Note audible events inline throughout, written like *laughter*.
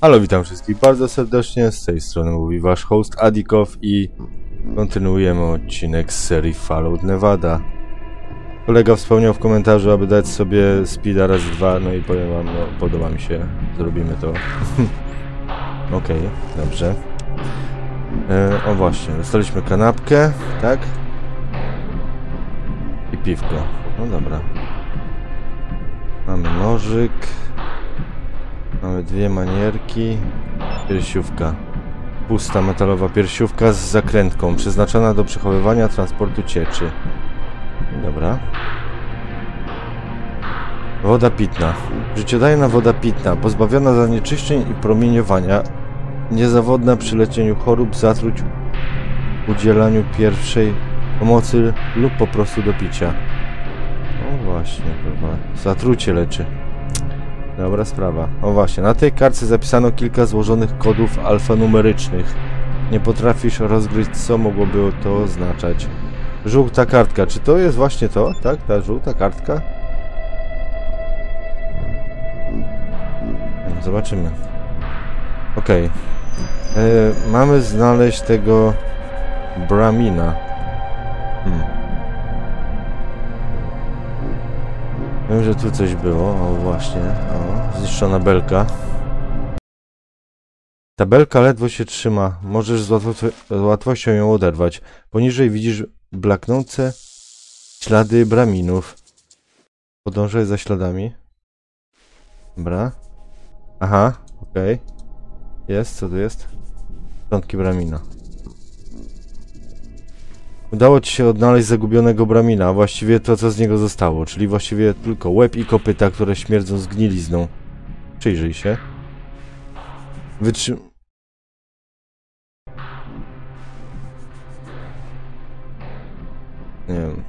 Halo, witam wszystkich bardzo serdecznie. Z tej strony mówi wasz host Adikow i kontynuujemy odcinek z serii Fallout Nevada. Kolega wspomniał w komentarzu, aby dać sobie speeda razy dwa, no i powiem wam, no podoba mi się, zrobimy to. *laughs* Okej, dobrze. E, o właśnie, dostaliśmy kanapkę, tak? I piwko. No dobra. Mamy nożyk. Mamy dwie manierki. Piersiówka. Pusta metalowa piersiówka z zakrętką, przeznaczona do przechowywania transportu cieczy. Dobra. Woda pitna. Życiodajna woda pitna, pozbawiona zanieczyszczeń i promieniowania, niezawodna przy leczeniu chorób, zatruć, udzielaniu pierwszej pomocy lub po prostu do picia. O właśnie, chyba. Zatrucie leczy. Dobra sprawa. O właśnie, na tej kartce zapisano kilka złożonych kodów alfanumerycznych. Nie potrafisz rozgryźć, co mogłoby to oznaczać. Żółta kartka. Czy to jest właśnie to? Tak? Ta żółta kartka? Zobaczymy. Okej. E, Mamy znaleźć tego Bramina. Hmm. Wiem, że tu coś było. O, właśnie. O, zniszczona belka. Ta belka ledwo się trzyma. Możesz z, łatwo z łatwością ją oderwać. Poniżej widzisz blaknące ślady braminów. Podążaj za śladami. Dobra. Aha, okej. Jest, co tu jest? Szczątki bramina. Udało ci się odnaleźć zagubionego bramina, właściwie to, co z niego zostało, czyli właściwie tylko łeb i kopyta, które śmierdzą zgnilizną. Przyjrzyj się. Wytrzym... Nie wiem.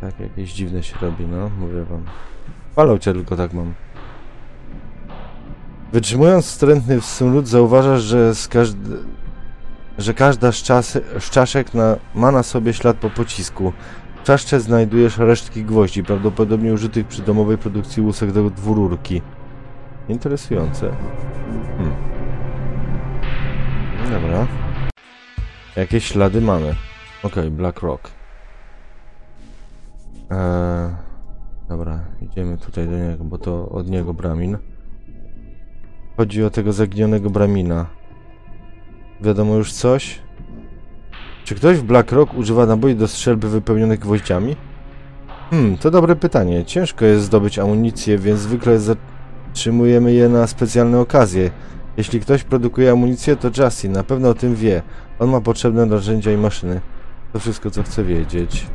Tak, jakieś dziwne się robi, no, mówię wam. Palą cię tylko tak mam. Wytrzymując wstrętny smród, zauważasz, że z każdy że każda z, z czaszek na, ma na sobie ślad po pocisku. W czaszce znajdujesz resztki gwoździ, prawdopodobnie użytych przy domowej produkcji łusek do dwururki. Interesujące. Hmm. Dobra. Jakieś ślady mamy. Okej, Black Rock. Eee, dobra, idziemy tutaj do niego, bo to od niego Bramin. Chodzi o tego zaginionego Bramina. Wiadomo już coś? Czy ktoś w Black Rock używa naboi do strzelby wypełnionych gwoździami? Hmm, to dobre pytanie. Ciężko jest zdobyć amunicję, więc zwykle zatrzymujemy je na specjalne okazje. Jeśli ktoś produkuje amunicję, to Justin na pewno o tym wie. On ma potrzebne narzędzia i maszyny. To wszystko, co chcę wiedzieć.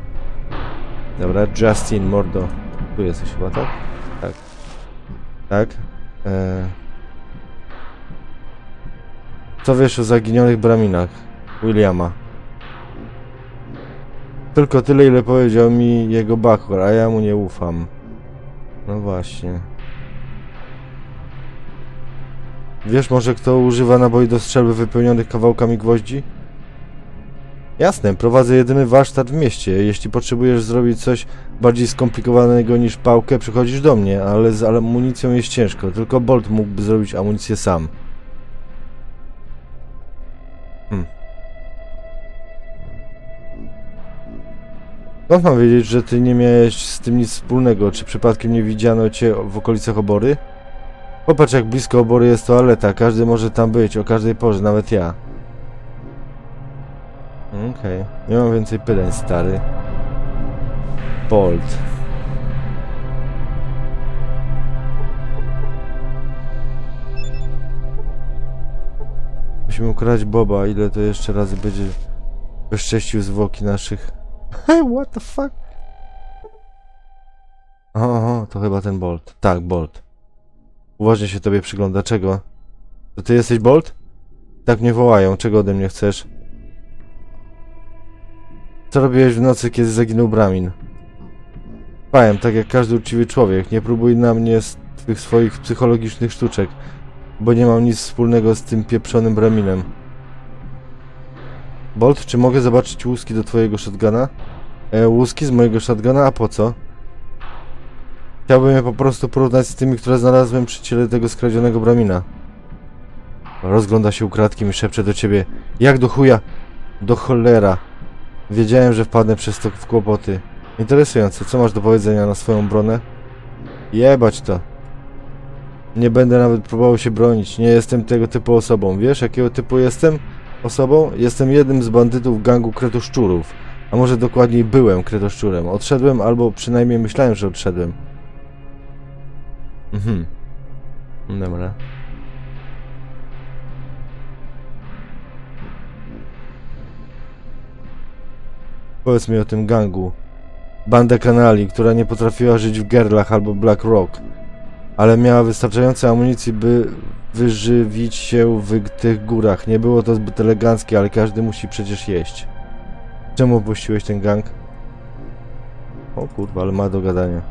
Dobra, Justin, mordo. Tu jesteś chyba, tak? Tak. Tak? Eee... Co wiesz o zaginionych braminach? Williama. Tylko tyle, ile powiedział mi jego Bakor, a ja mu nie ufam. No właśnie. Wiesz może, kto używa naboi do strzelby wypełnionych kawałkami gwoździ? Jasne, prowadzę jedyny warsztat w mieście. Jeśli potrzebujesz zrobić coś bardziej skomplikowanego niż pałkę, przychodzisz do mnie, ale z amunicją jest ciężko. Tylko Bolt mógłby zrobić amunicję sam. Skąd mam wiedzieć, że ty nie miałeś z tym nic wspólnego? Czy przypadkiem nie widziano cię w okolicach obory? Popatrz jak blisko obory jest toaleta, każdy może tam być, o każdej porze, nawet ja. Okej, nie mam więcej pytań, stary. Bolt. Musimy ukarać Boba, ile to jeszcze razy będzie bezcześcił zwłoki naszych. What the fuck? O, to chyba ten Bolt. Tak, Bolt. Uważnie się tobie przygląda. Czego? To ty jesteś Bolt? Tak mnie wołają. Czego ode mnie chcesz? Co robiłeś w nocy, kiedy zaginął Bramin? Spałem, tak jak każdy uczciwy człowiek. Nie próbuj na mnie z tych swoich psychologicznych sztuczek, bo nie mam nic wspólnego z tym pieprzonym Braminem. Bolt, czy mogę zobaczyć łuski do twojego shotguna? E, łuski z mojego shotguna? A po co? Chciałbym je po prostu porównać z tymi, które znalazłem przy ciele tego skradzionego bramina. Rozgląda się ukradkiem i szepcze do ciebie. Jak do chuja? Do cholera. Wiedziałem, że wpadnę przez to w kłopoty. Interesujące, co masz do powiedzenia na swoją bronę? Jebać to. Nie będę nawet próbował się bronić. Nie jestem tego typu osobą. Wiesz, jakiego typu jestem osobą? Jestem jednym z bandytów gangu kretoszczurów. A może dokładniej byłem kretoszczurem. Odszedłem, albo przynajmniej myślałem, że odszedłem. Mhm. Dobra. Powiedz mi o tym gangu. Bandę kanali, która nie potrafiła żyć w Gerlach albo Black Rock, ale miała wystarczająco amunicji, by wyżywić się w tych górach. Nie było to zbyt eleganckie, ale każdy musi przecież jeść. Czemu opuściłeś ten gang? O kurwa, ale ma do gadania.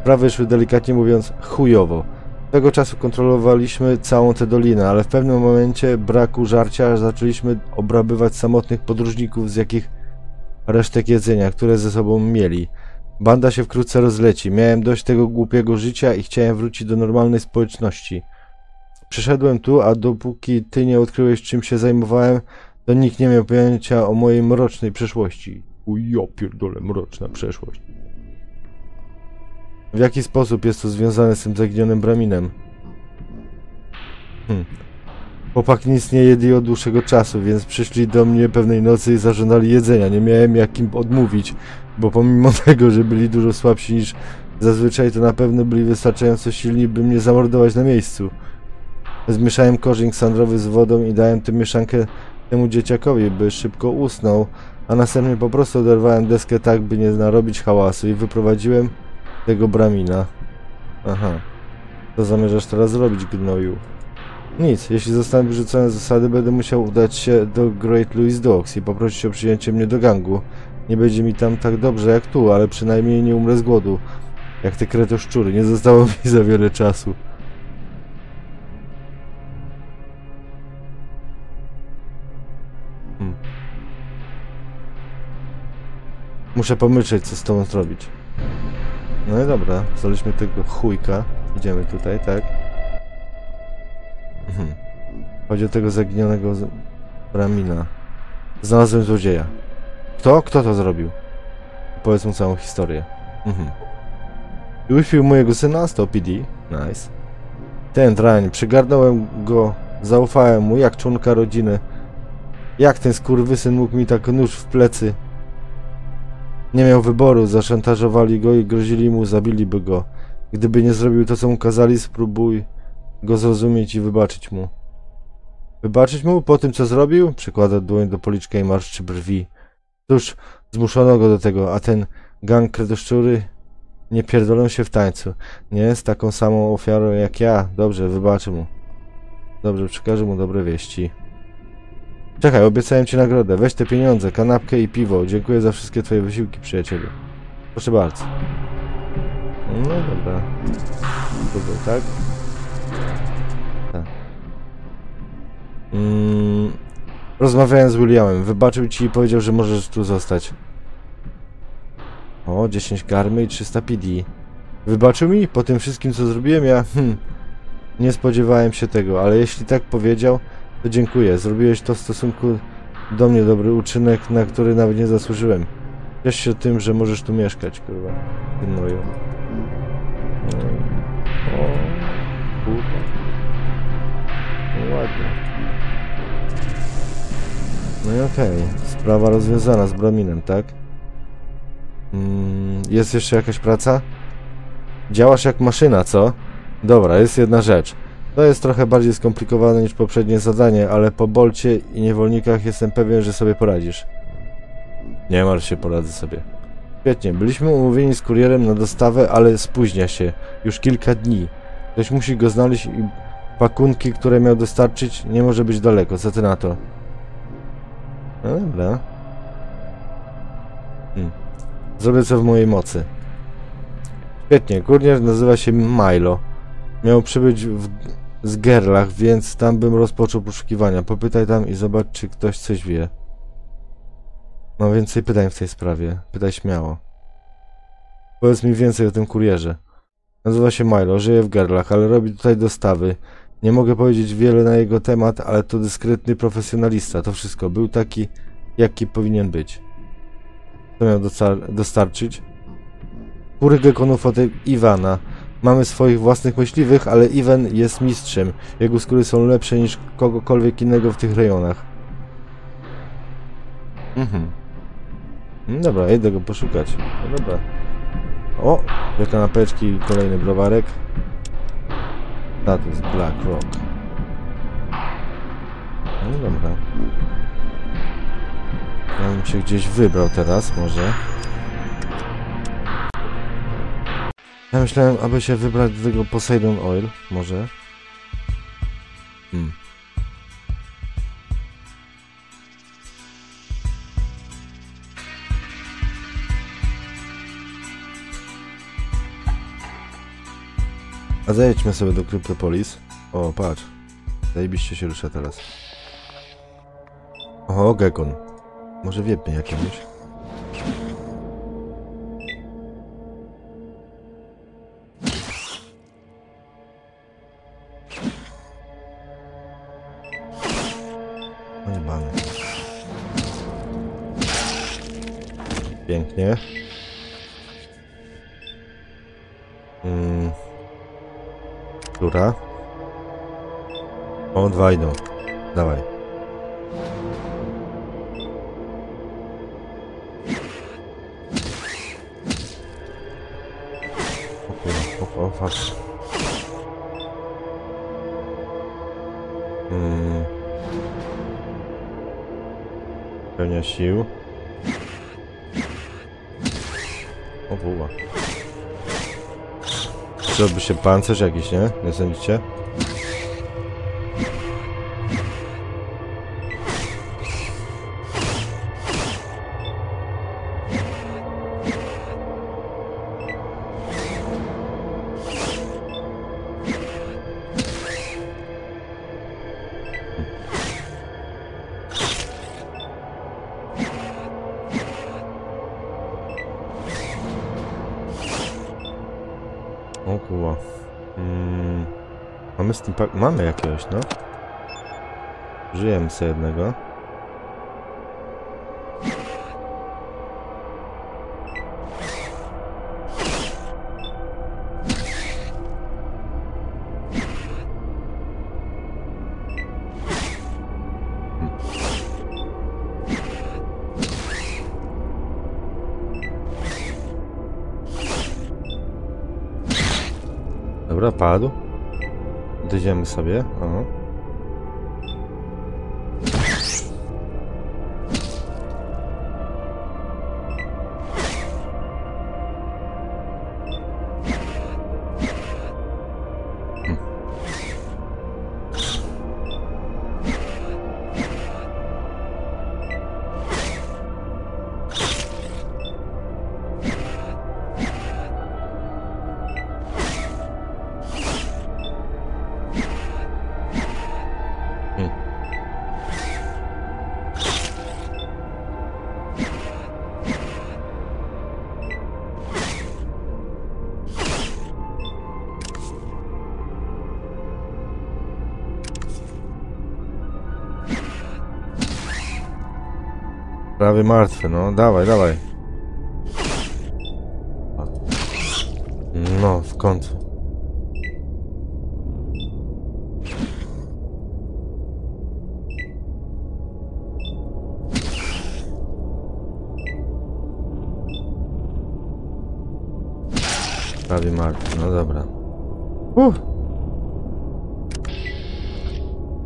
Sprawy szły delikatnie mówiąc chujowo. Tego czasu kontrolowaliśmy całą tę dolinę, ale w pewnym momencie braku żarcia zaczęliśmy obrabywać samotnych podróżników, z jakich resztek jedzenia, które ze sobą mieli. Banda się wkrótce rozleci. Miałem dość tego głupiego życia i chciałem wrócić do normalnej społeczności. Przyszedłem tu, a dopóki ty nie odkryłeś, czym się zajmowałem, to nikt nie miał pojęcia o mojej mrocznej przeszłości. Ujo, pierdolę, mroczna przeszłość. W jaki sposób jest to związane z tym zaginionym braminem? Hm. Chłopak nic nie jedli od dłuższego czasu, więc przyszli do mnie pewnej nocy i zażądali jedzenia. Nie miałem jak im odmówić, bo pomimo *laughs* tego, że byli dużo słabsi niż zazwyczaj, to na pewno byli wystarczająco silni, by mnie zamordować na miejscu. Zmieszałem korzeń ksandrowy z wodą i dałem tę mieszankę temu dzieciakowi, by szybko usnął, a następnie po prostu oderwałem deskę tak, by nie narobić hałasu i wyprowadziłem tego bramina. Aha. Co zamierzasz teraz zrobić, gnoju? Nic, jeśli zostanę wyrzucony z zasady, będę musiał udać się do Great Louis Docks i poprosić o przyjęcie mnie do gangu. Nie będzie mi tam tak dobrze jak tu, ale przynajmniej nie umrę z głodu. Jak te kretoszczury, nie zostało *laughs* mi za wiele czasu. Muszę pomyśleć, co z tobą zrobić. No i dobra, znaleźliśmy tego chujka. Idziemy tutaj, tak? Mhm. Chodzi o tego zaginionego z- Bramina. Znalazłem złodzieja. Kto? Kto to zrobił? Powiedz mu całą historię. Mhm. I mojego syna, 100 PD. Nice. Ten drań, przygarnąłem go, zaufałem mu jak członka rodziny. Jak ten skurwysyn mógł mi tak nóż w plecy? Nie miał wyboru, zaszantażowali go i grozili mu, zabiliby go. Gdyby nie zrobił to, co mu kazali, spróbuj go zrozumieć i wybaczyć mu. Wybaczyć mu po tym, co zrobił? Przykłada dłoń do policzka i marszczy brwi. Cóż, zmuszono go do tego, a ten gang kredoszczury nie pierdolą się w tańcu. Nie jest taką samą ofiarą jak ja. Dobrze, wybaczę mu. Dobrze, przekażę mu dobre wieści. Czekaj, obiecałem ci nagrodę. Weź te pieniądze, kanapkę i piwo. Dziękuję za wszystkie twoje wysiłki, przyjacielu. Proszę bardzo. No dobra. Był, tak? Tak. Mm, rozmawiałem z Williamem. Wybaczył ci i powiedział, że możesz tu zostać. O, 10 karmy i 300 PD. Wybaczył mi? Po tym wszystkim, co zrobiłem, ja... Hmm, nie spodziewałem się tego, ale jeśli tak powiedział, to dziękuję. Zrobiłeś to w stosunku do mnie dobry uczynek, na który nawet nie zasłużyłem. Ciesz się tym, że możesz tu mieszkać, kurwa. Ty moją. O, kurwa. No ładnie. No i okej. Sprawa rozwiązana z Braminem, tak? Mm, jest jeszcze jakaś praca? Działasz jak maszyna, co? Dobra, jest jedna rzecz. To jest trochę bardziej skomplikowane niż poprzednie zadanie, ale po Bolcie i niewolnikach jestem pewien, że sobie poradzisz. Nie martw się, poradzę sobie. Świetnie, byliśmy umówieni z kurierem na dostawę, ale spóźnia się. Już kilka dni. Ktoś musi go znaleźć i pakunki, które miał dostarczyć, nie może być daleko. Co ty na to? No dobra. Hmm. Zrobię co w mojej mocy. Świetnie, kurier nazywa się Milo. Miał przybyć w, z Gerlach, więc tam bym rozpoczął poszukiwania. Popytaj tam i zobacz, czy ktoś coś wie. Mam więcej pytań w tej sprawie. Pytaj śmiało. Powiedz mi więcej o tym kurierze. Nazywa się Milo, żyje w Gerlach, ale robi tutaj dostawy. Nie mogę powiedzieć wiele na jego temat, ale to dyskretny profesjonalista. To wszystko. Był taki, jaki powinien być. Co miał dostar- dostarczyć? Kury gekonów od Iwana. Mamy swoich własnych myśliwych, ale Iwan jest mistrzem. Jego skóry są lepsze niż kogokolwiek innego w tych rejonach. Mhm. No Dobra, idę go poszukać. No dobra. O! Dwie kanapeczki i kolejny browarek. Status Black Rock. No dobra. Ja bym się gdzieś wybrał teraz, może. Ja myślałem, aby się wybrać do tego Poseidon Oil, może. Hmm. A zajedźmy sobie do Kryptopolis. O, patrz. Zajebiście się rusza teraz. O, Gekon. Może wiepnie jakiemuś. Pięknie. Mm. Która? O, dwa idą. Dawaj. O o, o, fuck. Mm. Pełnia sił. O kurwa. Zrobi się pancerz jakiś, nie? Nie sądzicie? Żyjemy sobie jednego. Dobra, padł. Dojdziemy sobie. Prawie martwy, no. Dawaj, dawaj. No, w końcu. Prawie martwy, no dobra. Uff.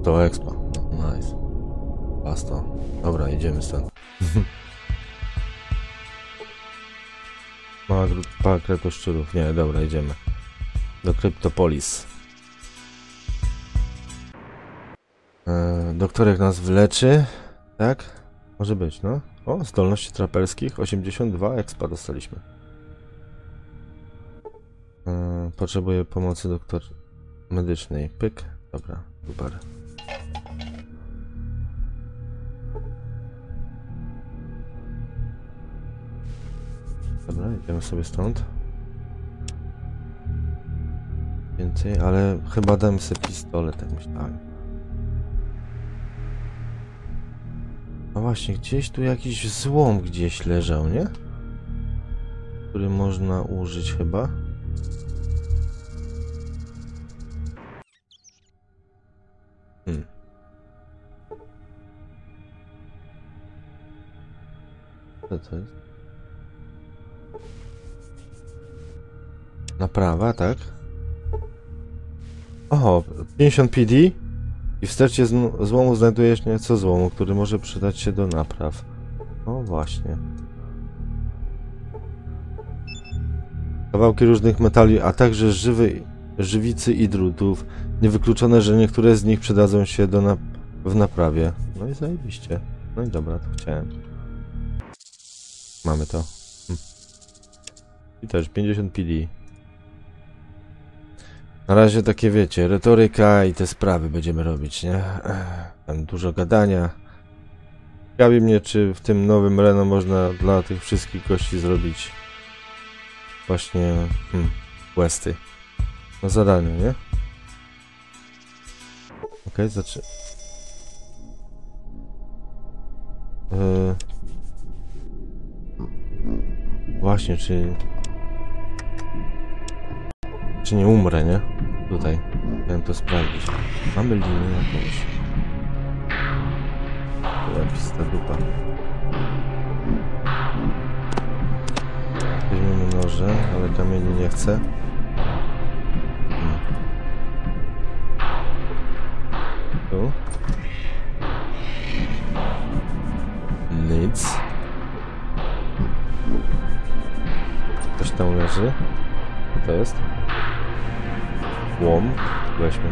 To expa. No, nice. Basta. Dobra, idziemy stąd. *laughs* Grupa kretoszczurów. Nie, dobra, idziemy. Do Kryptopolis. E, doktorek nas wyleczy. Tak? Może być, no. O, zdolności traperskich. 82 expa dostaliśmy. E, potrzebuję pomocy doktor medycznej. Pyk. Dobra, super. Dobra, idziemy sobie stąd. Więcej, ale chyba dam sobie pistolet, tak myślałem. No właśnie, gdzieś tu jakiś złom gdzieś leżał, nie? Który można użyć chyba. Hmm. Co to jest? Naprawa, tak? Oho, 50 PD i w stercie złomu znajdujesz nieco złomu, który może przydać się do napraw. O właśnie. Kawałki różnych metali, a także żywy, żywicy i drutów. Niewykluczone, że niektóre z nich przydadzą się do nap w naprawie. No i zajebiście. No i dobra, to chciałem. Mamy to. Hm. I też 50 PD. Na razie takie wiecie, retoryka i te sprawy będziemy robić, nie? Tam dużo gadania. Ciekawi mnie, czy w tym nowym Reno można dla tych wszystkich gości zrobić właśnie hmm, questy. No zadanie, nie? Okay, zacznę. Yy... Właśnie, czy... Czy nie umrę, nie? Tutaj. Chciałem to sprawdzić. Mamy linię jakąś. Lepista dupa. Weźmiemy noże, ale kamieni nie chcę.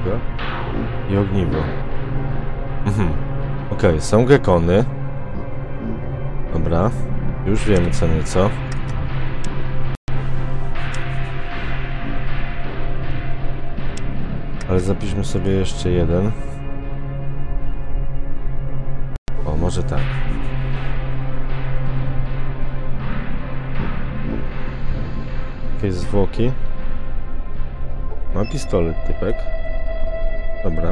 Go. I ogniwo. Mhm. Okej, okay, są gekony. Dobra. Już wiemy co nieco. Ale zapiszmy sobie jeszcze jeden. O, może tak. Jakieś zwłoki. Ma pistolet typek. Dobra.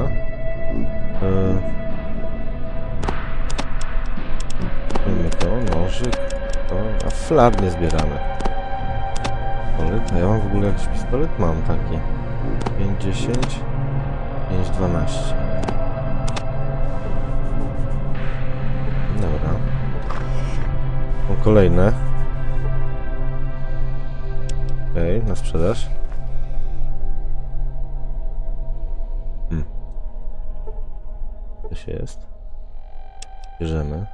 Mamy to, nożyk. To, a flar nie zbieramy. Pistolet. A ja mam w ogóle jakiś pistolet? Mam taki. 5, 10, 5, 12. Dobra. Są kolejne. Okej, okay, na sprzedaż. Bierzemy.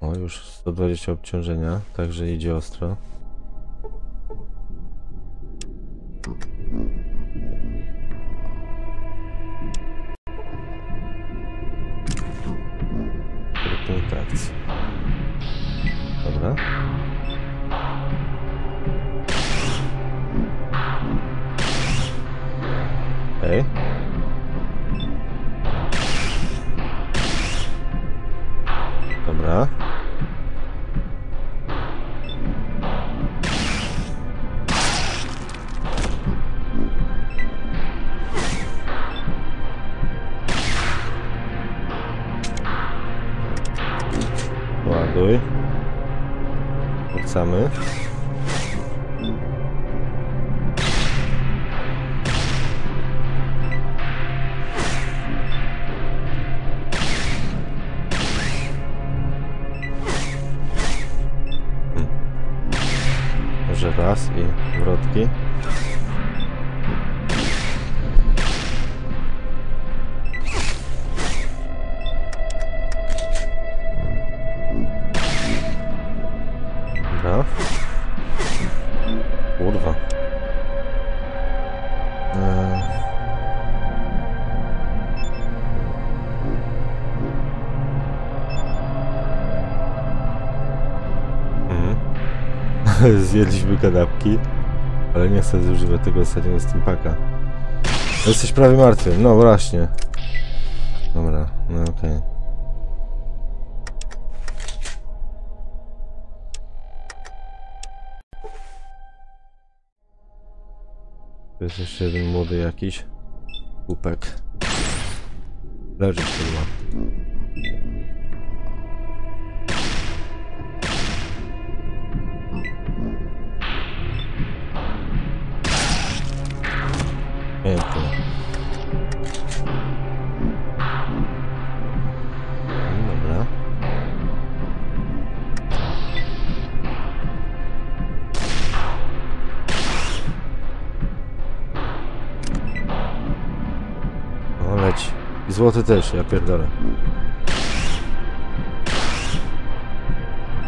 O, już 120 obciążenia, także idzie ostro. Wracamy. Zjedliśmy kanapki, ale nie chcę zużywać tego ostatniego steampaka. Jesteś prawie martwy, no właśnie. Dobra, no okej. Okay. Tu jest jeszcze jeden młody jakiś. Kupek. Leży chyba. Złoty też, ja pierdolę.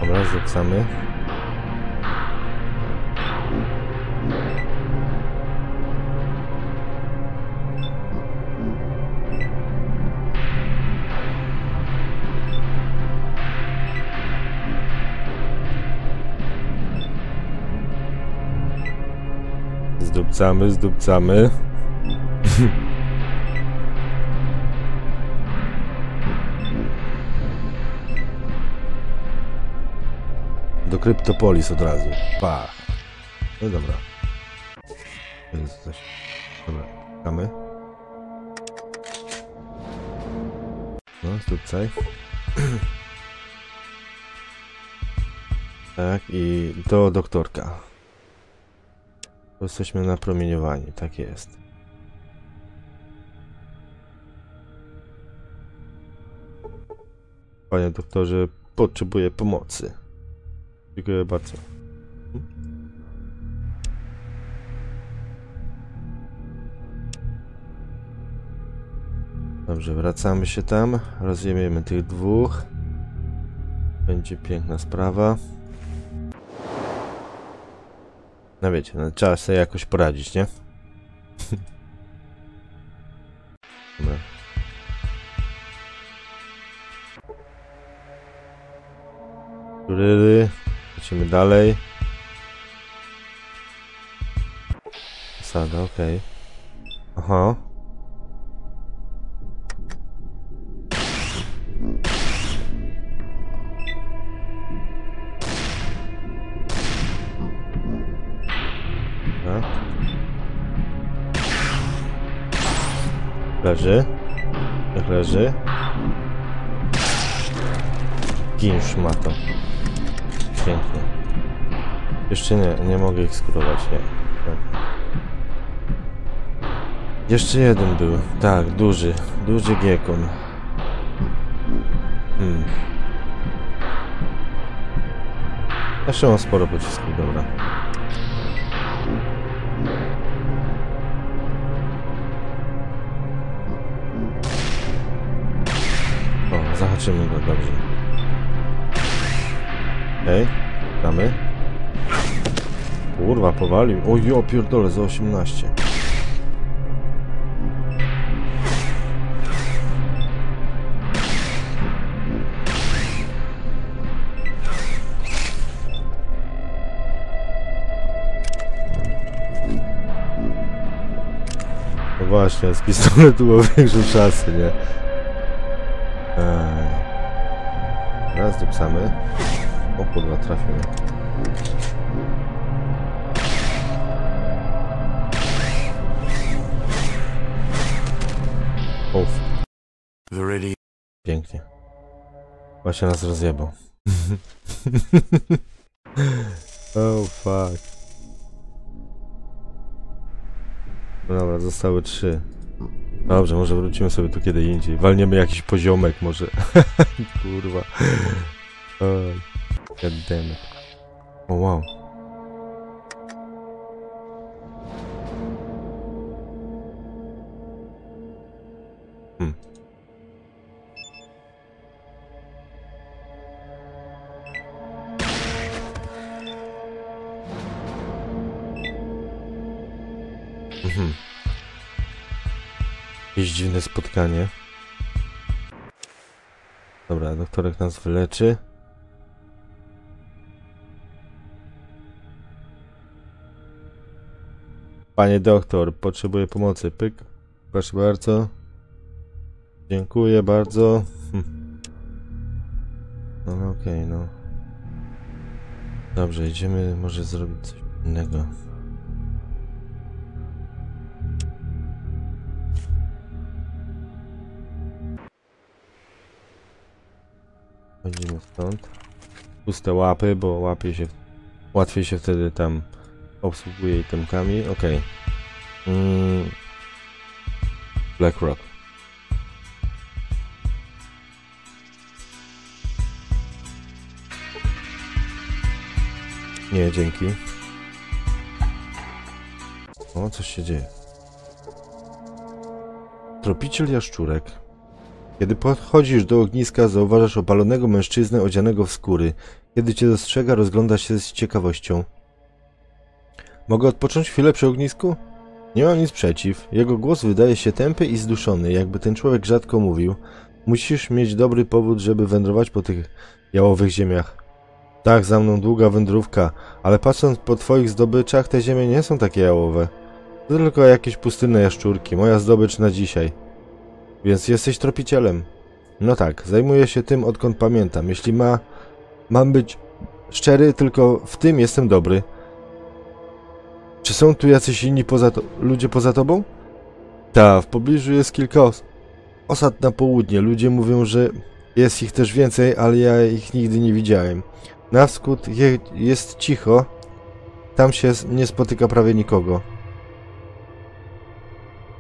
Dobra, zrzucamy. Zdupcamy, zdupcamy. Kryptopolis od razu. Pa. No dobra. Jest coś. Dobra, czekamy. No, zdupcaj. *clears throat* tak, i do doktorka. Jesteśmy napromieniowani, tak jest. Panie doktorze, potrzebuję pomocy. Dziękuję bardzo. Dobrze, wracamy się tam. Rozjemiemy tych dwóch. Będzie piękna sprawa. No wiecie, no, trzeba sobie jakoś poradzić, nie? *laughs* Dobra. Lecimy dalej. Zasada, okej. Aha. Dobra. Leży. Leży. Gin szmato. Pięknie. Jeszcze nie, nie mogę ich skurować, nie. Jeszcze jeden był. Tak, duży. Duży giekon. Hmm. Jeszcze mam sporo pocisków, dobra. O, zahaczymy go, dobrze. Okej, damy. Kurwa, powalił. O jo, za 18. No właśnie, z pistoletu było większą szansę, nie? Ej. Raz dupsamy. O kurwa, trafił. Uff, Viridian. pięknie. Właśnie nas rozjebał. *laughs* oh fuck. No dobra, zostały trzy. Dobrze, może wrócimy sobie tu kiedy indziej. Walniemy jakiś poziomek może. *laughs* Kurwa. Oj. Goddammit. O wow. Hmm. Mhm. Jakieś dziwne spotkanie. Dobra, doktorek nas wyleczy. Panie doktor, potrzebuję pomocy. Pyk. Proszę bardzo. Dziękuję bardzo. Hm. No okej, okay, no. Dobrze, idziemy może zrobić coś innego. Chodzimy stąd. Puste łapy, bo łapie się, łatwiej się wtedy tam obsługuje itemkami. Okej. Mm. Black Rock. Nie, dzięki. O, coś się dzieje. Tropiciel jaszczurek. Kiedy podchodzisz do ogniska, zauważasz opalonego mężczyznę odzianego w skóry. Kiedy cię dostrzega, rozgląda się z ciekawością. Mogę odpocząć chwilę przy ognisku? Nie mam nic przeciw. Jego głos wydaje się tępy i zduszony, jakby ten człowiek rzadko mówił. Musisz mieć dobry powód, żeby wędrować po tych jałowych ziemiach. Tak, za mną długa wędrówka, ale patrząc po twoich zdobyczach, te ziemie nie są takie jałowe. To tylko jakieś pustynne jaszczurki, moja zdobycz na dzisiaj. Więc jesteś tropicielem. No tak, zajmuję się tym odkąd pamiętam. Jeśli ma... Mam być szczery, tylko w tym jestem dobry. Czy są tu jacyś inni poza to... ludzie poza tobą? Ta, w pobliżu jest kilka os... osad na południe. Ludzie mówią, że jest ich też więcej, ale ja ich nigdy nie widziałem. Na wschód je, jest cicho. Tam się nie spotyka prawie nikogo.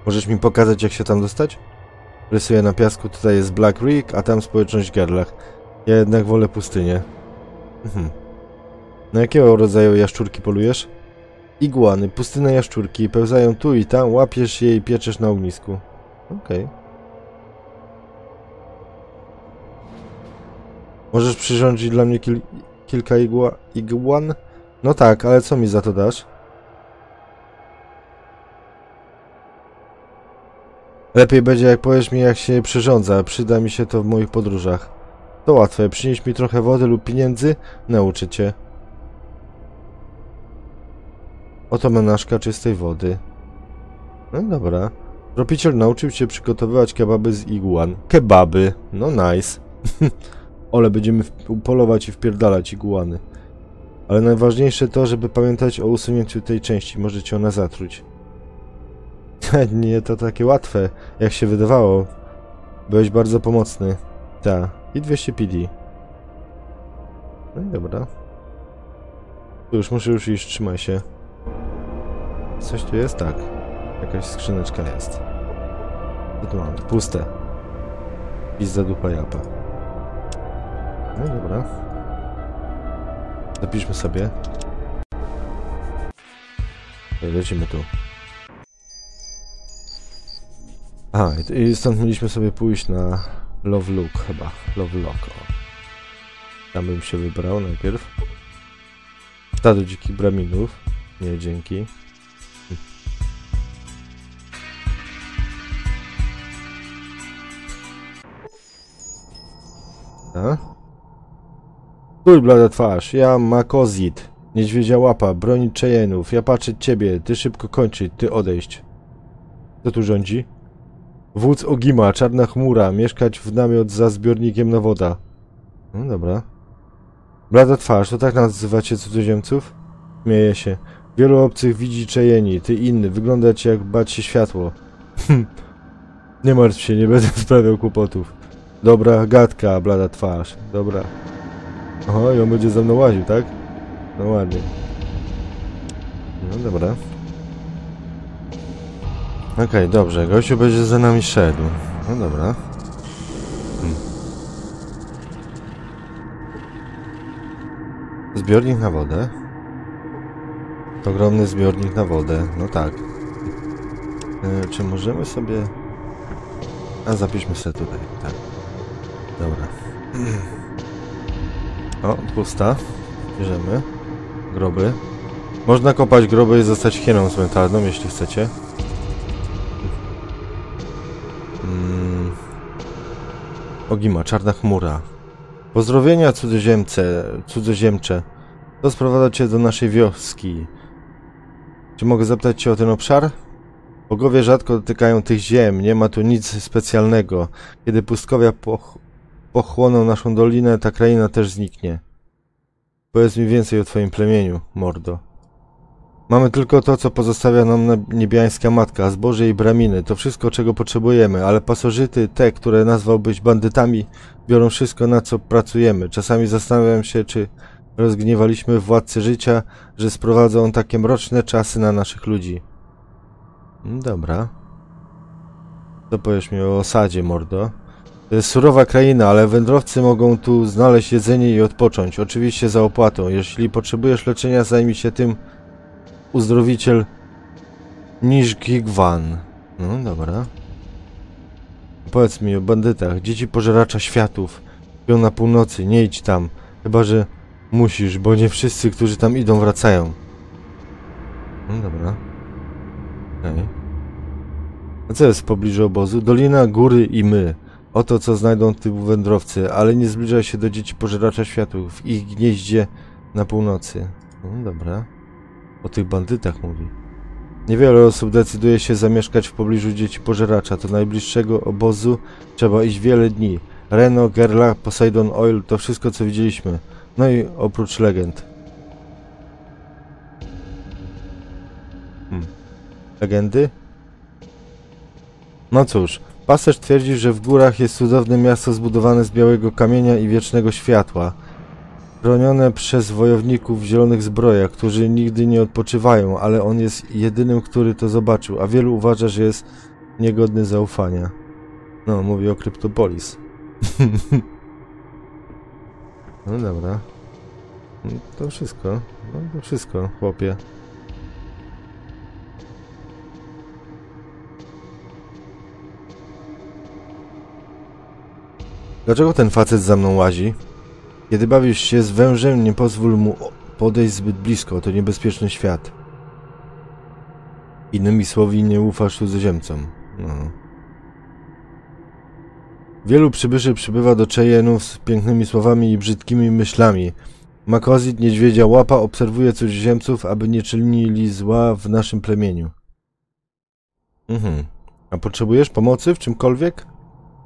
Możesz mi pokazać, jak się tam dostać? Rysuję na piasku, tutaj jest Black Rig, a tam społeczność Gerlach. Ja jednak wolę pustynię. Mhm. Na jakiego rodzaju jaszczurki polujesz? Iguany, pustynne jaszczurki, pełzają tu i tam, łapiesz je i pieczesz na ognisku. Okej. Okay. Możesz przyrządzić dla mnie kil kilka igła iguan? No tak, ale co mi za to dasz? Lepiej będzie jak powiesz mi jak się przyrządza, przyda mi się to w moich podróżach. To łatwe, przynieś mi trochę wody lub pieniędzy, nauczę cię. Oto menażka czystej wody. No dobra. Tropiciel nauczył cię przygotowywać kebaby z iguan. Kebaby, no nice. *laughs* Ole, będziemy polować i wpierdalać iguany. Ale najważniejsze to, żeby pamiętać o usunięciu tej części. Może cię ona zatruć. *laughs* Nie to takie łatwe, jak się wydawało. Byłeś bardzo pomocny. Ta. I 200 PD. No i dobra. Tu już muszę już iść, trzymaj się. Coś tu jest? Tak. Jakaś skrzyneczka jest. Co tu mam? Puste. Pizza dupa japa. No dobra. Zapiszmy sobie. Lecimy tu. A, i stąd mieliśmy sobie pójść na Love Look chyba. Love Lock, o. Tam bym się wybrał najpierw. Stado dzikich braminów. Nie, dzięki. A? Stój, blada twarz. Ja Makozit. Niedźwiedzia łapa. Bronić Cheyenów. Ja patrzę ciebie. Ty szybko kończyć. Ty odejść. Kto tu rządzi? Wódz Ogima, czarna chmura, mieszkać w namiot za zbiornikiem na woda. No dobra. Blada twarz, to tak nazywacie cudzoziemców? Śmieje się. Wielu obcych widzi czejeni, ty inny, wygląda ci jak bać się światło. nie martw się, nie będę *laughs* sprawiał kłopotów. Dobra, gadka, blada twarz. Dobra. Oho, i on będzie ze mną łaził, tak? No ładnie. No dobra. Okej, okay, dobrze. Gościu będzie za nami szedł. No dobra. Hmm. Zbiornik na wodę. Ogromny zbiornik na wodę. No tak. E, czy możemy sobie... A, zapiszmy sobie tutaj. Tak. Dobra. O, pusta. Bierzemy. Groby. Można kopać groby i zostać hieną cmentarną, jeśli chcecie. Ogima, czarna chmura. Pozdrowienia cudzoziemce, cudzoziemcze. To sprowadza cię do naszej wioski. Czy mogę zapytać cię o ten obszar? Bogowie rzadko dotykają tych ziem, nie ma tu nic specjalnego. Kiedy pustkowia poch pochłoną naszą dolinę, ta kraina też zniknie. Powiedz mi więcej o twoim plemieniu, mordo. Mamy tylko to, co pozostawia nam niebiańska matka, zboże i braminy. To wszystko, czego potrzebujemy, ale pasożyty, te, które nazwałbyś bandytami, biorą wszystko, na co pracujemy. Czasami zastanawiam się, czy rozgniewaliśmy władcę życia, że sprowadza on takie mroczne czasy na naszych ludzi. Mm, Dobra. Co powiesz mi o osadzie, mordo? Jest surowa kraina, ale wędrowcy mogą tu znaleźć jedzenie i odpocząć. Oczywiście za opłatą. Jeśli potrzebujesz leczenia, zajmij się tym uzdrowiciel Nishgigwan. No, dobra. Powiedz mi o bandytach. Dzieci pożeracza światów. Śpią na północy. Nie idź tam. Chyba, że musisz, bo nie wszyscy, którzy tam idą, wracają. No, dobra. Okej. A co jest w pobliżu obozu? Dolina, góry i my. Oto co znajdą tu wędrowcy, ale nie zbliżaj się do dzieci pożeracza światów w ich gnieździe na północy. No dobra. O tych bandytach mówi. Niewiele osób decyduje się zamieszkać w pobliżu dzieci pożeracza. Do najbliższego obozu trzeba iść wiele dni. Reno, Gerla, Poseidon Oil to wszystko co widzieliśmy. No i oprócz legend. Hmm. Legendy? No cóż, pasterz twierdzi, że w górach jest cudowne miasto zbudowane z białego kamienia i wiecznego światła. Chronione przez wojowników w zielonych zbrojach, którzy nigdy nie odpoczywają, ale on jest jedynym, który to zobaczył, a wielu uważa, że jest niegodny zaufania. No, mówi o Kryptopolis. *laughs* no dobra. No, To wszystko. No to wszystko, chłopie. Dlaczego ten facet za mną łazi? Kiedy bawisz się z wężem, nie pozwól mu podejść zbyt blisko, to niebezpieczny świat. Innymi słowy, nie ufasz cudzoziemcom. No. Wielu przybyszy przybywa do Cheyenne'ów z pięknymi słowami i brzydkimi myślami. Makozit, niedźwiedzia łapa, obserwuje cudzoziemców, aby nie czynili zła w naszym plemieniu. Mhm. A potrzebujesz pomocy w czymkolwiek?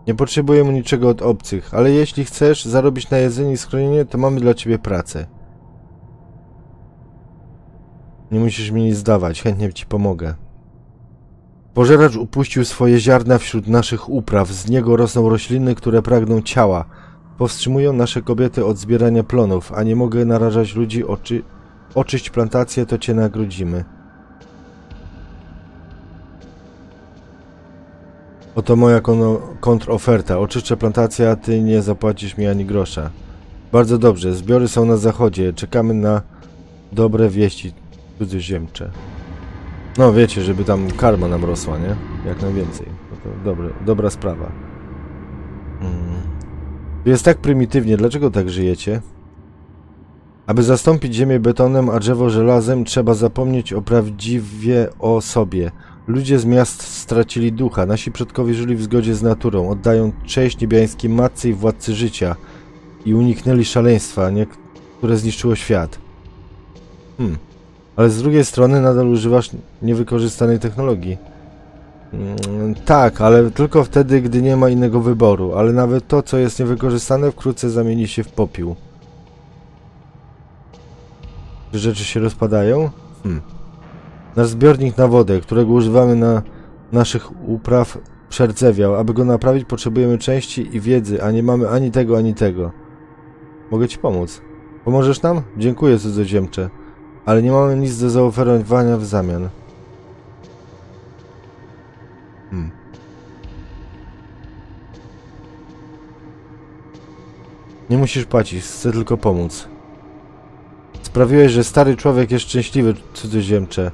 Nie potrzebujemy niczego od obcych, ale jeśli chcesz zarobić na jedzenie i schronienie, to mamy dla ciebie pracę. Nie musisz mi nic dawać, chętnie ci pomogę. Pożeracz upuścił swoje ziarna wśród naszych upraw, z niego rosną rośliny, które pragną ciała. Powstrzymują nasze kobiety od zbierania plonów, a nie mogę narażać ludzi oczy... Oczyść plantację, to cię nagrodzimy. Oto moja kontroferta. Oczyszczę plantację, a ty nie zapłacisz mi ani grosza. Bardzo dobrze. Zbiory są na zachodzie. Czekamy na dobre wieści cudzoziemcze. No wiecie, żeby tam karma nam rosła, nie? Jak najwięcej. No to dobre, dobra sprawa. Mm. Tu Jest tak prymitywnie. Dlaczego tak żyjecie? Aby zastąpić ziemię betonem, a drzewo żelazem, trzeba zapomnieć o prawdziwie o sobie. Ludzie z miast stracili ducha. Nasi przodkowie żyli w zgodzie z naturą, oddają cześć niebiańskiej matce i władcy życia i uniknęli szaleństwa, które zniszczyło świat. Hmm. Ale z drugiej strony nadal używasz niewykorzystanej technologii. Mm, tak, ale tylko wtedy, gdy nie ma innego wyboru. Ale nawet to, co jest niewykorzystane, wkrótce zamieni się w popiół. Czy rzeczy się rozpadają? Hmm. Nasz zbiornik na wodę, którego używamy na naszych upraw, przerdzewiał. Aby go naprawić, potrzebujemy części i wiedzy, a nie mamy ani tego, ani tego. Mogę ci pomóc. Pomożesz nam? Dziękuję, cudzoziemcze. Ale nie mamy nic do zaoferowania w zamian. Hmm. Nie musisz płacić, chcę tylko pomóc. Sprawiłeś, że stary człowiek jest szczęśliwy, cudzoziemcze.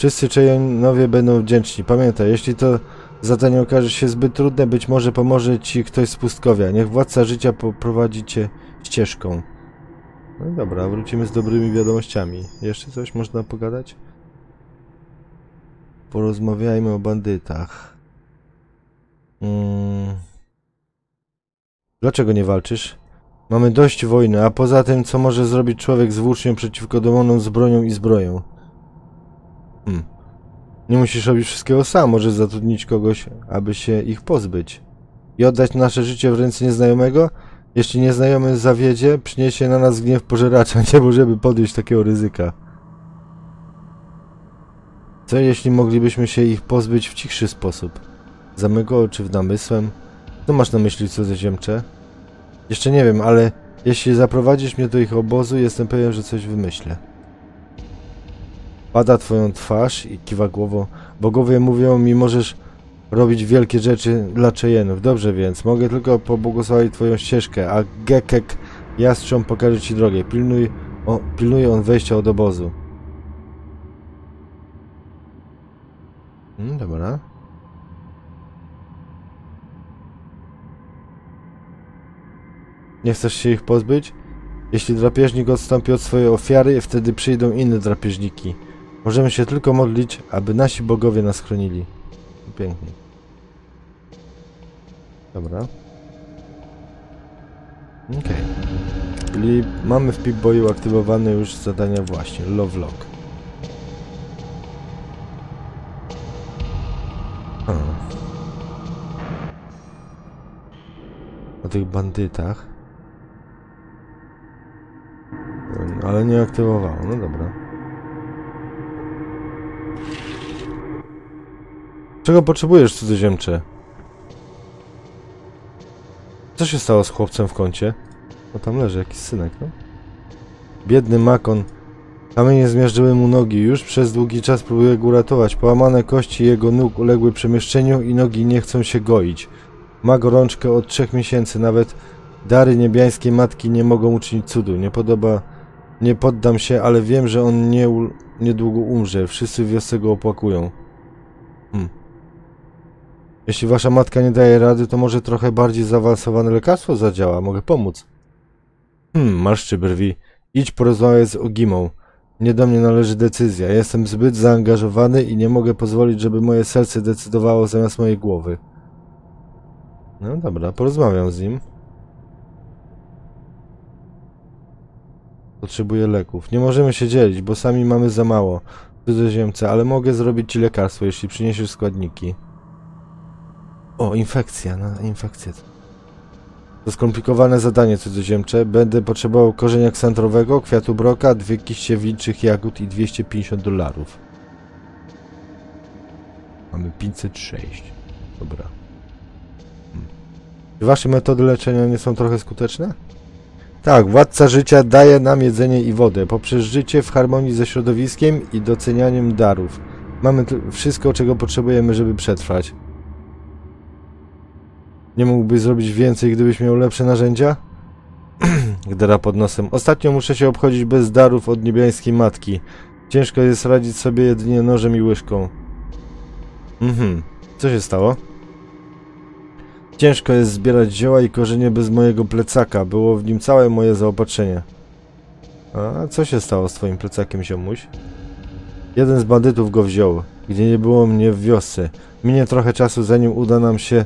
Wszyscy Cheyenowie będą wdzięczni. Pamiętaj, jeśli to zadanie okaże się zbyt trudne, być może pomoże ci ktoś z pustkowia. Niech władca życia poprowadzi cię ścieżką. No dobra, wrócimy z dobrymi wiadomościami. Jeszcze coś można pogadać? Porozmawiajmy o bandytach. Mm. Dlaczego nie walczysz? Mamy dość wojny, a poza tym, co może zrobić człowiek z włócznią przeciwko demonom z bronią i zbroją? Hmm. Nie musisz robić wszystkiego sam, możesz zatrudnić kogoś, aby się ich pozbyć. I oddać nasze życie w ręce nieznajomego? Jeśli nieznajomy zawiedzie, przyniesie na nas gniew pożeracza. *laughs* Nie możemy podjąć takiego ryzyka. Co jeśli moglibyśmy się ich pozbyć w cichszy sposób? Zamygo czy w namysłem? Co masz na myśli, cudzoziemcze? Jeszcze nie wiem, ale jeśli zaprowadzisz mnie do ich obozu, jestem pewien, że coś wymyślę. Pada twoją twarz i kiwa głową. Bogowie mówią mi, możesz robić wielkie rzeczy dla Cheyenne'ów. Dobrze więc, mogę tylko pobłogosławić twoją ścieżkę, a Gekek jastrząb pokaże ci drogę. Pilnuj, o, pilnuje on wejścia od obozu. Hmm, dobra. Nie chcesz się ich pozbyć? Jeśli drapieżnik odstąpi od swojej ofiary, wtedy przyjdą inne drapieżniki. Możemy się tylko modlić, aby nasi bogowie nas chronili. Pięknie. Dobra. Okej. Czyli mamy w Pip-Boyu aktywowane już zadania właśnie, Lovelock. A. O tych bandytach. Ale nie aktywowało, no dobra. Czego potrzebujesz, cudzoziemcze? Co się stało z chłopcem w kącie? No tam leży jakiś synek, no. Biedny Makon. Kamienie zmiażdżyły mu nogi. Już przez długi czas próbuje go uratować. Połamane kości jego nóg uległy przemieszczeniu i nogi nie chcą się goić. Ma gorączkę od trzech miesięcy. Nawet dary niebiańskiej matki nie mogą uczynić cudu. Nie podoba... Nie poddam się, ale wiem, że on nie, niedługo umrze. Wszyscy wiosce go opłakują. Hmm. Jeśli wasza matka nie daje rady, to może trochę bardziej zaawansowane lekarstwo zadziała. Mogę pomóc. Hmm, marszczy brwi. Idź porozmawiać z Ogimą. Nie do mnie należy decyzja. Jestem zbyt zaangażowany i nie mogę pozwolić, żeby moje serce decydowało zamiast mojej głowy. No dobra, porozmawiam z nim. Potrzebuję leków. Nie możemy się dzielić, bo sami mamy za mało. Cudzoziemce, ale mogę zrobić ci lekarstwo, jeśli przyniesiesz składniki. O, infekcja, na infekcję. To skomplikowane zadanie cudzoziemcze. Będę potrzebował korzenia ksantrowego, kwiatu broka, dwie kiście wilczych jagód i 250 dolarów. Mamy 506. Dobra. Hmm. Czy wasze metody leczenia nie są trochę skuteczne? Tak, władca życia daje nam jedzenie i wodę, poprzez życie w harmonii ze środowiskiem i docenianiem darów. Mamy wszystko, czego potrzebujemy, żeby przetrwać. Nie mógłbyś zrobić więcej, gdybyś miał lepsze narzędzia? *clears throat* Gdera pod nosem. Ostatnio muszę się obchodzić bez darów od niebiańskiej matki. Ciężko jest radzić sobie jedynie nożem i łyżką. Mhm. Co się stało? Ciężko jest zbierać zioła i korzenie bez mojego plecaka. Było w nim całe moje zaopatrzenie. A co się stało z twoim plecakiem, ziomuś? Jeden z bandytów go wziął, gdzie nie było mnie w wiosce. Minie trochę czasu, zanim uda nam się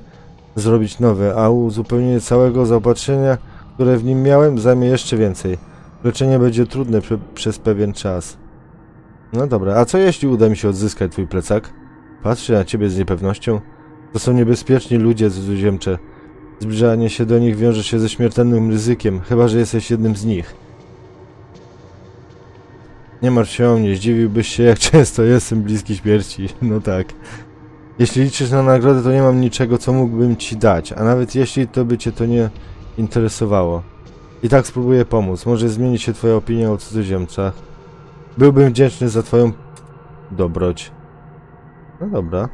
zrobić nowe, a uzupełnienie całego zaopatrzenia, które w nim miałem, zajmie jeszcze więcej. Leczenie będzie trudne prze przez pewien czas. No dobra, a co jeśli uda mi się odzyskać twój plecak? Patrzę na ciebie z niepewnością. To są niebezpieczni ludzie cudzoziemcze. Zbliżanie się do nich wiąże się ze śmiertelnym ryzykiem, chyba że jesteś jednym z nich. Nie martw się o mnie, zdziwiłbyś się jak *laughs* często jestem bliski śmierci. No tak. Jeśli liczysz na nagrodę, to nie mam niczego, co mógłbym ci dać, a nawet jeśli to by cię to nie interesowało. I tak spróbuję pomóc. Może zmieni się twoja opinia o cudzoziemcach. Byłbym wdzięczny za twoją dobroć. No dobra.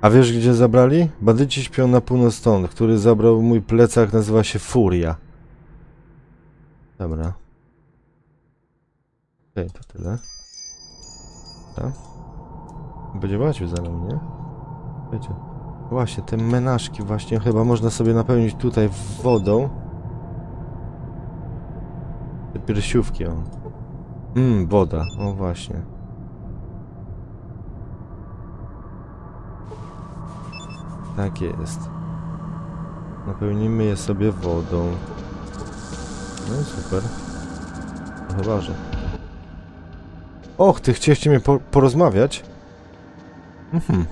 A wiesz gdzie zabrali? Bandyci śpią na północ stąd. Który zabrał mój plecak nazywa się Furia. Dobra. Okej, to tyle. Będzie łatwiej za nami, nie? Wiecie. Właśnie, te menażki właśnie chyba można sobie napełnić tutaj wodą. Te piersiówki, o. Mmm, woda, o właśnie. Tak jest. Napełnimy je sobie wodą. No i super. No chyba, że... Och, ty chcieliście mnie po porozmawiać? Mhm.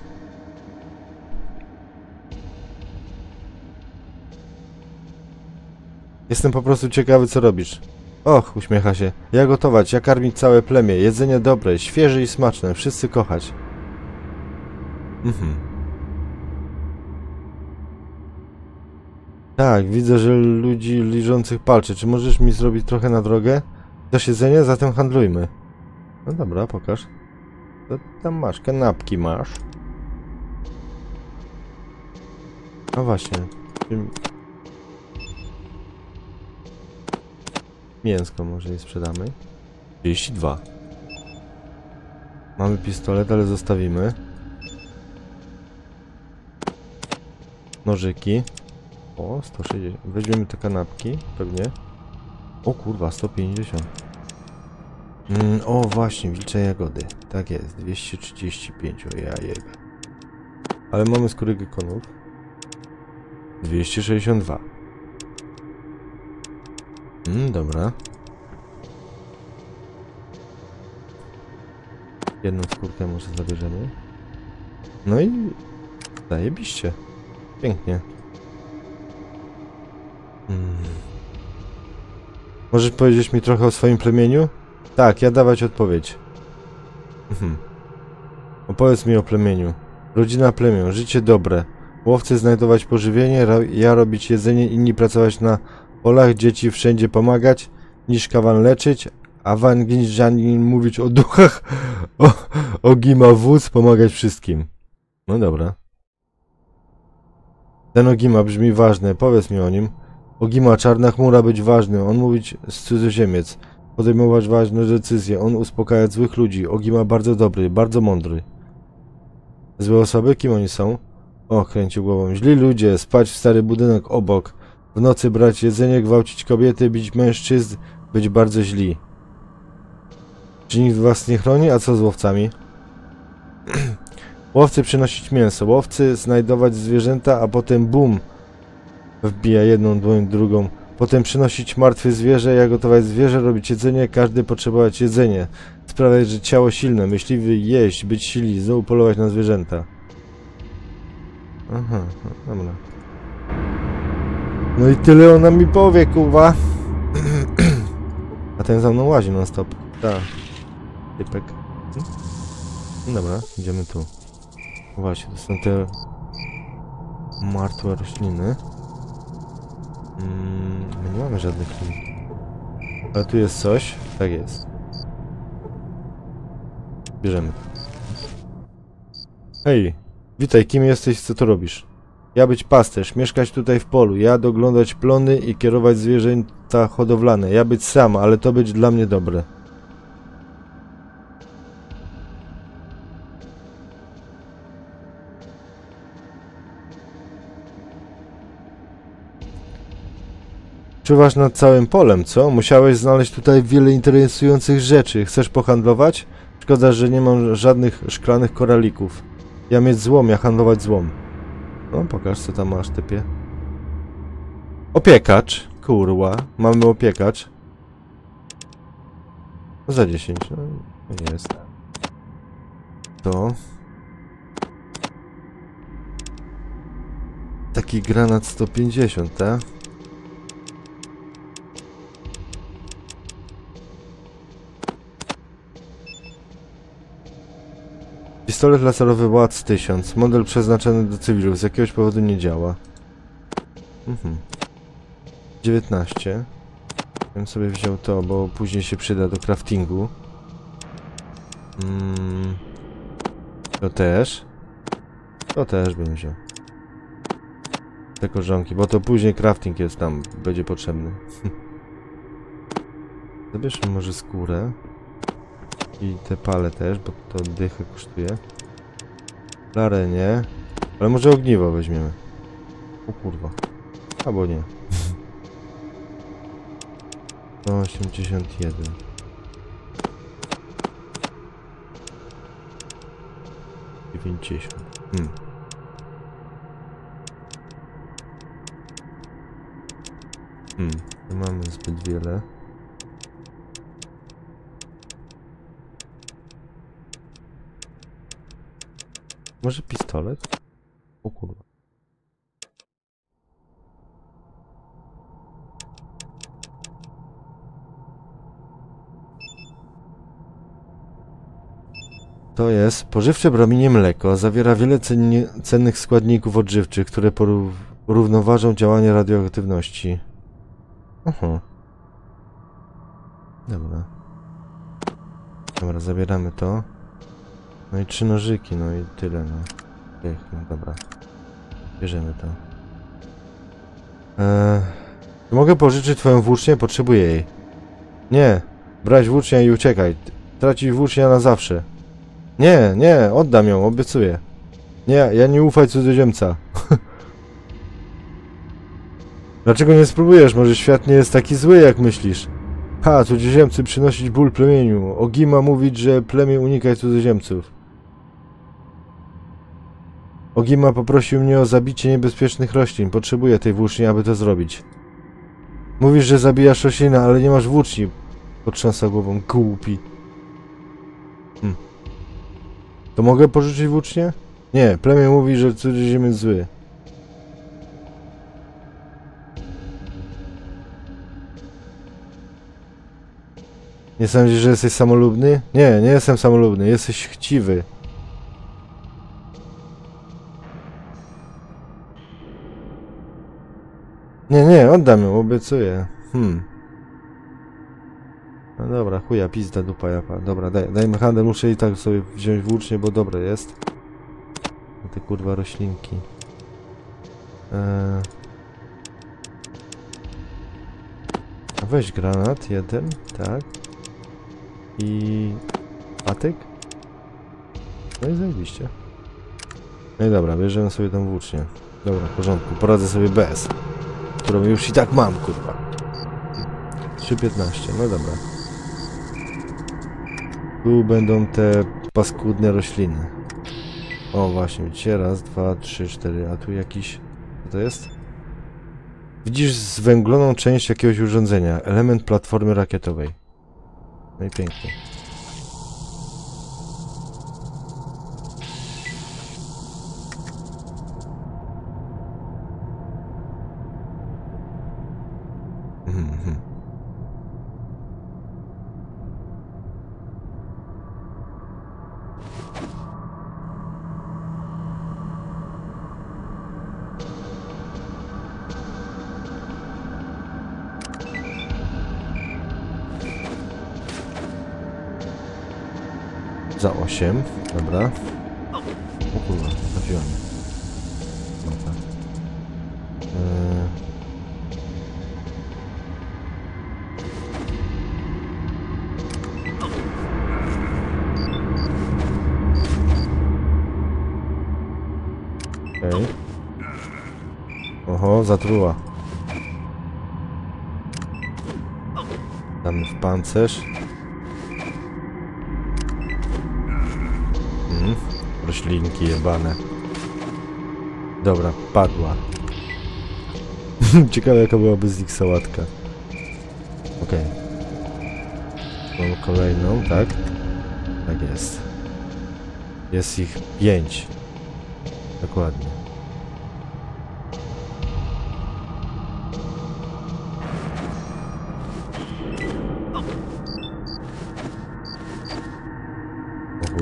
Jestem po prostu ciekawy, co robisz. Och, uśmiecha się. Ja gotować, ja karmić całe plemię. Jedzenie dobre, świeże i smaczne. Wszyscy kochać. Mhm. Tak, widzę, że ludzi liżących palczy. Czy możesz mi zrobić trochę na drogę? Dasz jedzenie? Zatem handlujmy. No dobra, pokaż. Co tam masz? Kanapki masz. No właśnie. Mięsko może nie sprzedamy. 32. Mamy pistolet, ale zostawimy. Nożyki. O, 160. Weźmiemy te kanapki, pewnie. O kurwa, 150. Mm, o właśnie, wilcze jagody. Tak jest, 235, o ja jego. Ale mamy skóry gekonów. 262. Mm, dobra. Jedną skórkę może zabierzemy. No i zajebiście. Pięknie. Mm. Możesz powiedzieć mi trochę o swoim plemieniu? Tak, ja dawać odpowiedź. Mhm. Opowiedz mi o plemieniu. Rodzina plemię, życie dobre. Łowcy znajdować pożywienie, ja robić jedzenie, inni pracować na polach, dzieci wszędzie pomagać, niszkawan leczyć, a Wanginżanin mówić o duchach, o, o Gima wódz, pomagać wszystkim. No dobra. Ten Ogima brzmi ważny, powiedz mi o nim. Ogima czarna chmura być ważny, on mówić z cudzoziemiec. Podejmować ważne decyzje, on uspokajać złych ludzi. Ogima bardzo dobry, bardzo mądry. Złe osoby? Kim oni są? O, kręcił głową. Źli ludzie, spać w stary budynek obok. W nocy brać jedzenie, gwałcić kobiety, bić mężczyzn, być bardzo źli. Czy nikt was nie chroni? A co z łowcami? *clears throat* Łowcy przynosić mięso, łowcy znajdować zwierzęta, a potem bum! Wbija jedną dłoń, drugą. Potem przynosić martwe zwierzę, ja gotować zwierzę, robić jedzenie, każdy potrzebować jedzenie. Sprawiać, że ciało silne, myśliwy jeść, być silni, znowu polować na zwierzęta. Aha, dobra. No i tyle ona mi powie, kuwa. *clears throat* A ten za mną łazi non stop. Tak. Typek. No dobra, idziemy tu. Właśnie, to są te martwe rośliny. Mm, nie mamy żadnych linii. Ale tu jest coś. Tak jest. Bierzemy. Hej, witaj, kim jesteś, co tu robisz? Ja być pasterz, mieszkać tutaj w polu, ja doglądać plony i kierować zwierzęta hodowlane. Ja być sam, ale to być dla mnie dobre. Czuwasz nad całym polem, co? Musiałeś znaleźć tutaj wiele interesujących rzeczy. Chcesz pohandlować? Szkoda, że nie mam żadnych szklanych koralików. Ja mieć złom, ja handlować złom. No, pokaż co tam masz, typie. Opiekacz. Kurwa. Mamy opiekacz. Za 10. No, jest. To. Taki granat 150, tak? Pistolet laserowy Watts 1000. Model przeznaczony do cywilów. Z jakiegoś powodu nie działa. Mhm. 19. Ja bym sobie wziął to, bo później się przyda do craftingu. Mm. To też. To też bym wziął. Te korzonki, bo to później crafting jest tam, będzie potrzebny. *laughs* Zabierzmy może skórę. I te pale też, bo to dychę kosztuje. Larę nie. Ale może ogniwo weźmiemy. O kurwa. Albo nie. *laughs* No 81. Dziewięćdziesiąt. Hmm. Hmm. Nie mamy zbyt wiele. Może pistolet? O kurwa. To jest pożywcze brominie mleko. Zawiera wiele cennych składników odżywczych, które równoważą działanie radioaktywności. Aha. Dobra. Dobra, zabieramy to. No i trzy nożyki, no i tyle, no. Tych, no dobra. Bierzemy to. Eee, mogę pożyczyć twoją włócznię? Potrzebuję jej. Nie. Brać włócznię i uciekaj. Tracić włócznię na zawsze. Nie, nie, oddam ją, obiecuję. Nie, ja nie ufaj cudzoziemca. *laughs* Dlaczego nie spróbujesz? Może świat nie jest taki zły, jak myślisz. Ha, cudzoziemcy przynosić ból plemieniu. Ogima mówić, że plemię unikaj cudzoziemców. Ogima poprosił mnie o zabicie niebezpiecznych roślin. Potrzebuję tej włóczni, aby to zrobić. Mówisz, że zabijasz rośliny, ale nie masz włóczni. Potrząsa głową. Głupi. Hm. To mogę pożyczyć włócznię? Nie, plemię mówi, że cudzoziemiec zły. Nie sądzisz, że jesteś samolubny? Nie, nie jestem samolubny, jesteś chciwy. Nie, nie, oddam ją, obiecuję. Hmm. No dobra, chuja, pizda, dupa japa. Dobra, daj, dajmy handel, muszę i tak sobie wziąć włócznie, bo dobre jest. Te kurwa roślinki. Eee... Weź granat, jeden, tak. I... patyk? No i zajebiście. No i dobra, bierzemy sobie tą włócznię. Dobra, w porządku, poradzę sobie bez. Którą już i tak mam, kurwa. 3.15, no dobra. Tu będą te paskudne rośliny. O, właśnie, widzicie? Raz, dwa, trzy, cztery, a tu jakiś... Co to jest? Widzisz zwęgloną część jakiegoś urządzenia. Element platformy rakietowej. No i pięknie. Okej. Oho, zatruła. Damy w pancerz. Mhm. Roślinki jebane. Dobra, padła. *laughs* Ciekawe jaka byłaby z nich sałatka. Okej. Mam kolejną, tak? Tak jest. Jest ich pięć. Dokładnie.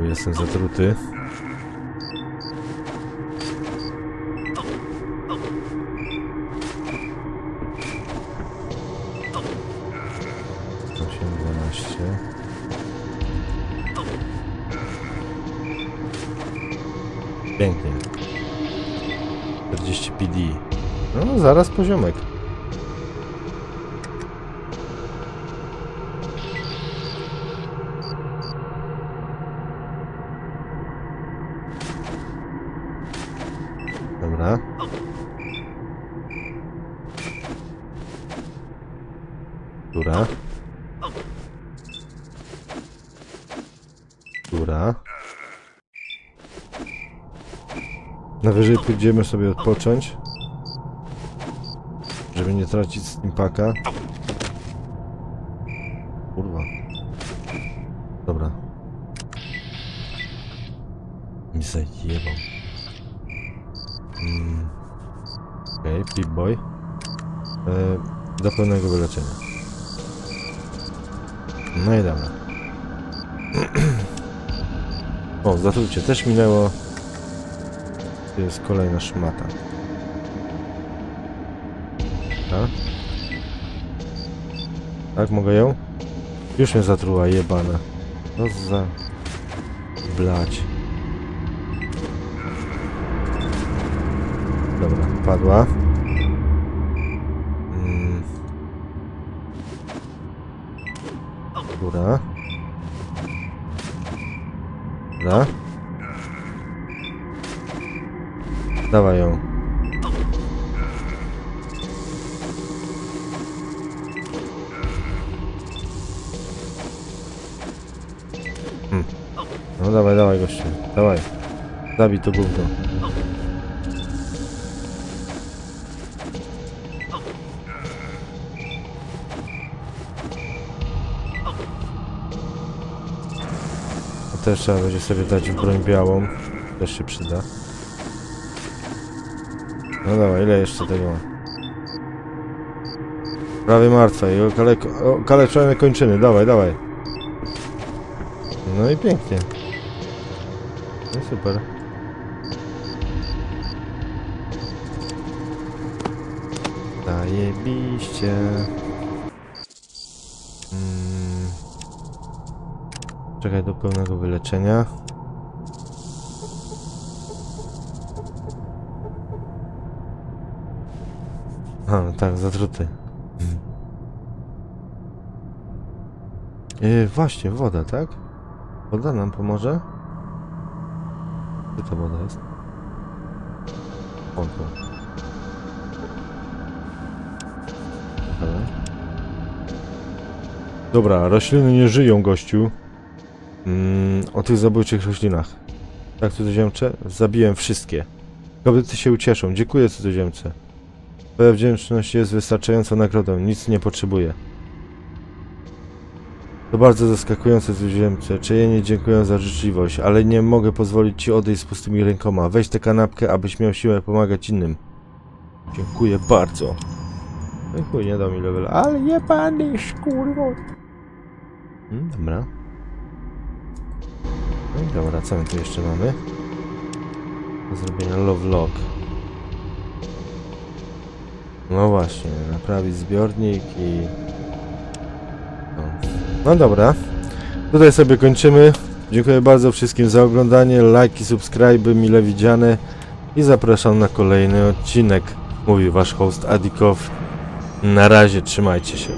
Jestem zatruty. Zaraz poziomek. Dobra. Która? Która? Najwyżej pójdziemy sobie odpocząć. Tracić steampaka. Kurwa. Dobra. Mi zajebał. Mm. Okej, okay, Pip-Boy. E, do pełnego wyleczenia. No i dobra. *clears throat* O, zatrucie też minęło. Tu jest kolejna szmata. Tak? Tak, mogę ją? Już mnie zatruła, jebana. No za... Blać. Dobra, padła. Mm. Góra. Dobra. Dawaj ją. Dawaj. Zabij to gówno. To też trzeba będzie sobie dać broń białą. Też się przyda. No dawaj, ile jeszcze tego ma? Prawie martwa i okaleczone kończyny. Dawaj, dawaj. No i pięknie. Super. Zajebiście. Mm. Czekaj do pełnego wyleczenia. A, no tak, zatruty. Yy, właśnie, woda, tak? Woda nam pomoże? Gdzie ta woda jest? O, tu. Dobra. Dobra, rośliny nie żyją, gościu. Mm, o tych zabójczych roślinach. Tak, cudzoziemcze? Zabiłem wszystkie. Kobiety się ucieszą. Dziękuję, cudzoziemce. Twoja wdzięczność jest wystarczającą nagrodą. Nic nie potrzebuję. To bardzo zaskakujące cudzoziemce. Czyjenie dziękuję za życzliwość, ale nie mogę pozwolić ci odejść z pustymi rękoma. Weź tę kanapkę, abyś miał siłę pomagać innym. Dziękuję bardzo. No chuj, nie dał mi level. Ale jebany szkurwo. Hmm, dobra. No i dobra, co my tu jeszcze mamy? Do zrobienia love log. No właśnie, naprawić zbiornik i... No. dobra. Tutaj sobie kończymy. Dziękuję bardzo wszystkim za oglądanie, lajki, subskryby mile widziane i zapraszam na kolejny odcinek. Mówi wasz host Adikow. Na razie, trzymajcie się.